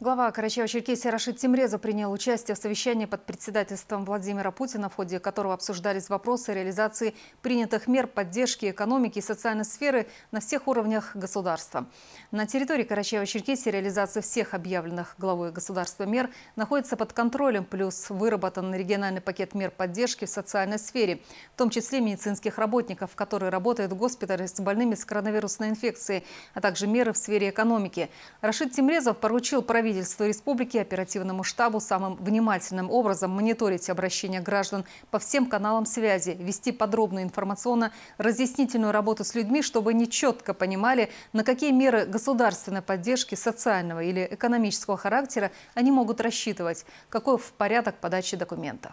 Глава Карачаева-Черкесии Рашид Тимреза принял участие в совещании под председательством Владимира Путина, в ходе которого обсуждались вопросы реализации принятых мер поддержки экономики и социальной сферы на всех уровнях государства. На территории Карачаева-Черкесии реализация всех объявленных главой государства мер находится под контролем, плюс выработан региональный пакет мер поддержки в социальной сфере, в том числе медицинских работников, которые работают в госпитале с больными с коронавирусной инфекцией, а также меры в сфере экономики. Рашид Тимрезов поручил правительству правительства республики оперативному штабу самым внимательным образом мониторить обращения граждан по всем каналам связи, вести подробную информационно-разъяснительную работу с людьми, чтобы они четко понимали, на какие меры государственной поддержки социального или экономического характера они могут рассчитывать, какой в порядок подачи документов.